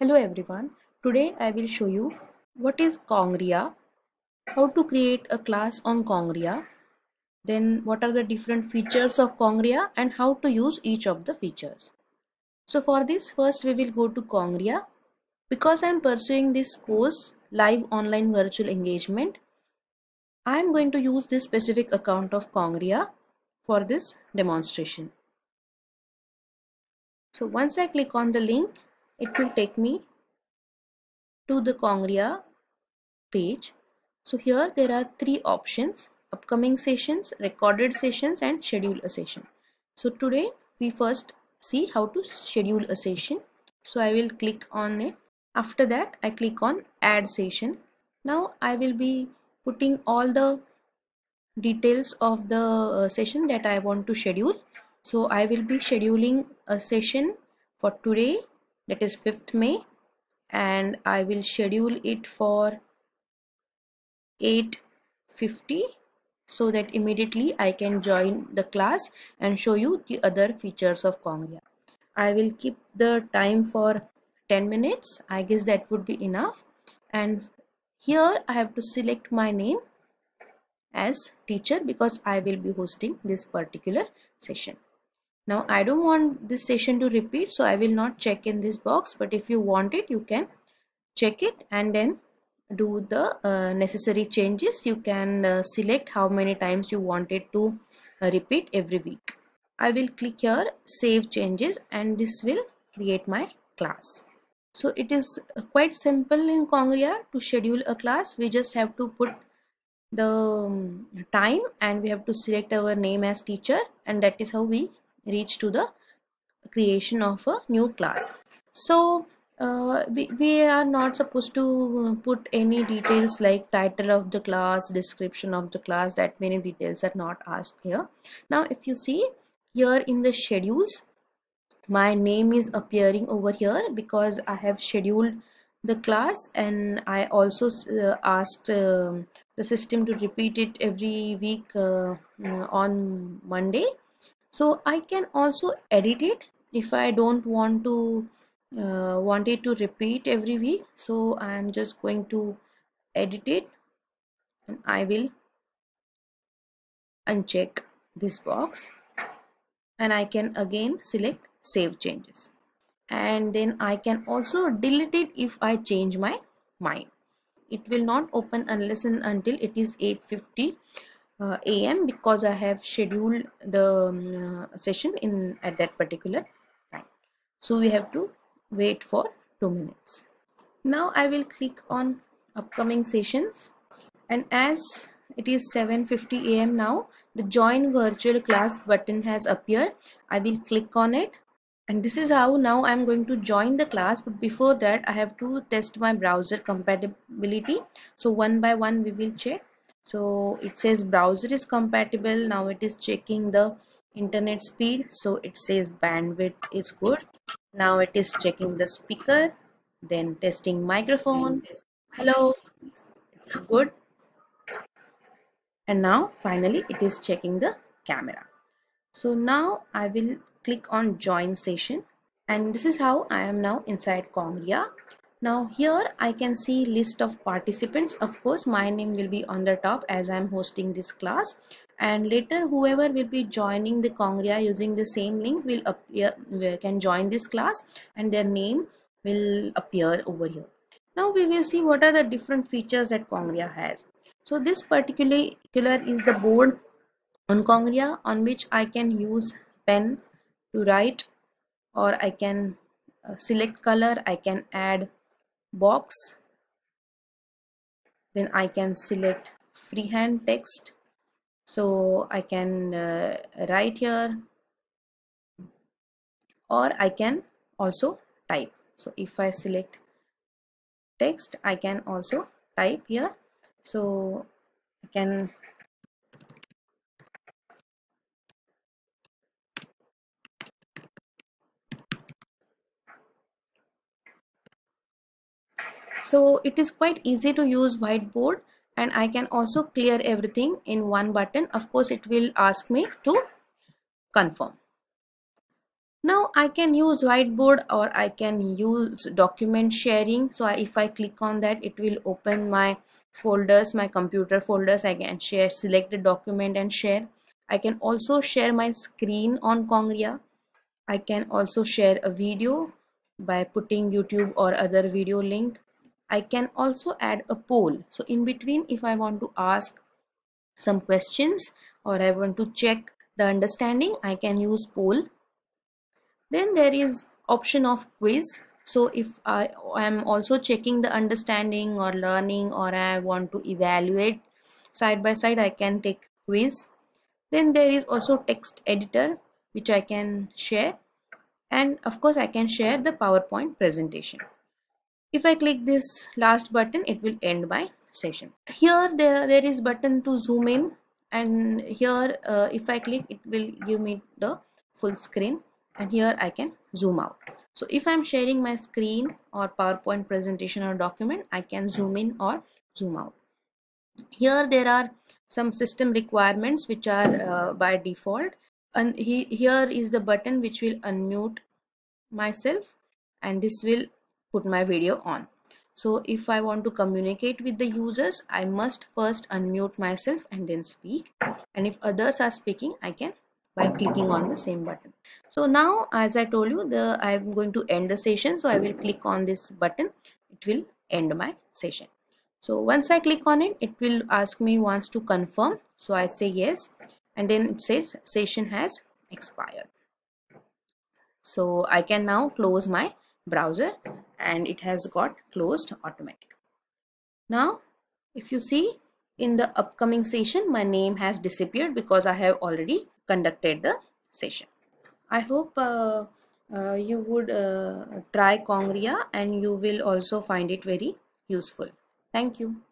Hello everyone. Today I will show you what is Congrea, how to create a class on Congrea, then what are the different features of Congrea and how to use each of the features. So for this first we will go to Congrea. Because I am pursuing this course live online virtual engagement, I am going to use this specific account of Congrea for this demonstration. So once I click on the link, it will take me to the Congrea page. So here there are three options upcoming sessions, recorded sessions and schedule a session. So today we first see how to schedule a session. So I will click on it. After that I click on add session. Now I will be putting all the details of the uh, session that I want to schedule. So I will be scheduling a session for today that is 5th May and I will schedule it for 8.50 so that immediately I can join the class and show you the other features of Congrea. I will keep the time for 10 minutes. I guess that would be enough. And here I have to select my name as teacher because I will be hosting this particular session. Now I don't want this session to repeat so I will not check in this box but if you want it you can check it and then do the uh, necessary changes. You can uh, select how many times you want it to uh, repeat every week. I will click here save changes and this will create my class. So it is quite simple in Congrea to schedule a class. We just have to put the um, time and we have to select our name as teacher and that is how we reach to the creation of a new class. So uh, we, we are not supposed to uh, put any details like title of the class description of the class that many details are not asked here. Now if you see here in the schedules my name is appearing over here because I have scheduled the class and I also uh, asked uh, the system to repeat it every week uh, on Monday so I can also edit it if I don't want to uh, want it to repeat every week. So I am just going to edit it and I will uncheck this box and I can again select save changes. And then I can also delete it if I change my mind. It will not open unless and until it is 850 uh, am because I have scheduled the um, uh, session in at that particular time. So we have to wait for two minutes. Now I will click on upcoming sessions. And as it is 7:50 am now the join virtual class button has appeared. I will click on it. And this is how now I'm going to join the class. But before that I have to test my browser compatibility. So one by one we will check so it says browser is compatible. Now it is checking the internet speed. So it says bandwidth is good. Now it is checking the speaker then testing microphone. Hello it's good. And now finally it is checking the camera. So now I will click on join session. And this is how I am now inside Congrea now here I can see list of participants. Of course my name will be on the top as I am hosting this class. And later whoever will be joining the Congrea using the same link will appear can join this class and their name will appear over here. Now we will see what are the different features that Congrea has. So this particular is the board on Congrea on which I can use pen to write or I can uh, select color. I can add box. Then I can select freehand text. So I can uh, write here. Or I can also type. So if I select text I can also type here. So I can so it is quite easy to use whiteboard and I can also clear everything in one button. Of course it will ask me to confirm. Now I can use whiteboard or I can use document sharing. So if I click on that it will open my folders my computer folders. I can share select the document and share. I can also share my screen on Congrea I can also share a video by putting YouTube or other video link I can also add a poll. So in between if I want to ask some questions or I want to check the understanding I can use poll. Then there is option of quiz. So if I am also checking the understanding or learning or I want to evaluate side by side I can take quiz. Then there is also text editor which I can share. And of course I can share the PowerPoint presentation if I click this last button it will end my session here there there is button to zoom in and here uh, if I click it will give me the full screen and here I can zoom out. So if I'm sharing my screen or PowerPoint presentation or document, I can zoom in or zoom out. Here there are some system requirements which are uh, by default and he, here is the button which will unmute myself and this will put my video on. So if I want to communicate with the users, I must first unmute myself and then speak. And if others are speaking, I can by clicking on the same button. So now as i told you the i'm going to end the session. So i will click on this button. It will end my session. So once i click on it it will ask me once to confirm. So i say yes. And then it says session has expired. So i can now close my browser and it has got closed automatic now if you see in the upcoming session my name has disappeared because i have already conducted the session. I hope uh, uh, you would uh, try Congrea and you will also find it very useful. Thank you.